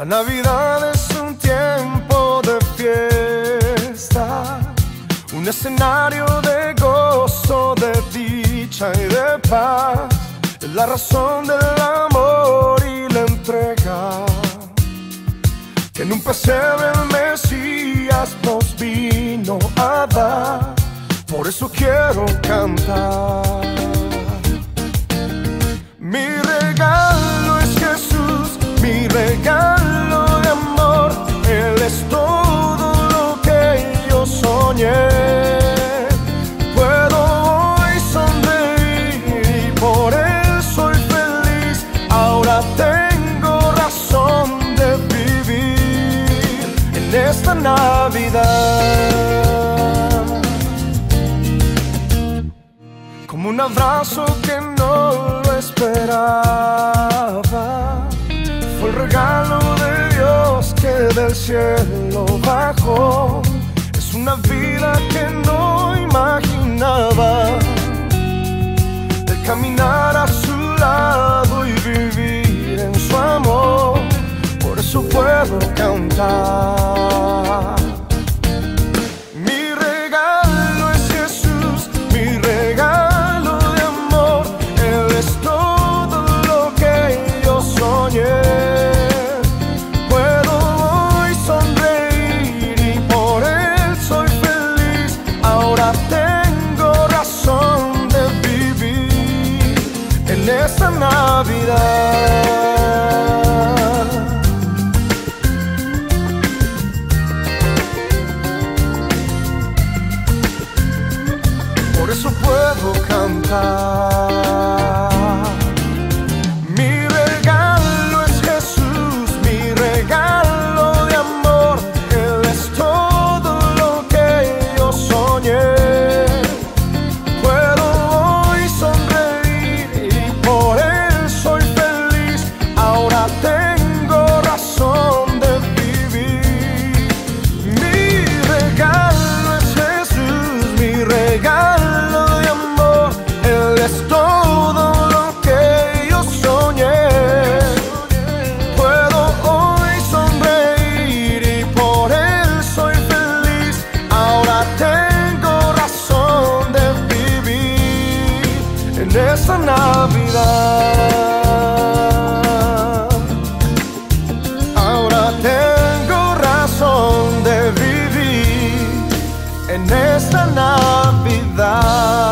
La Navidad es un tiempo de fiesta, un escenario de gozo, de dicha y de paz. La razón del amor y la entrega. Que en un pesebre el Mesías nos vino a dar. Por eso quiero cantar. Navidad. Como un abrazo que no lo esperaba. Fue el regalo de Dios que del cielo bajó. Es una vida que no imaginaba. De caminar a su lado y vivir en su amor. Por eso puedo cantar. Por eso puedo cantar. En esta Navidad. Ahora tengo razón de vivir en esta Navidad.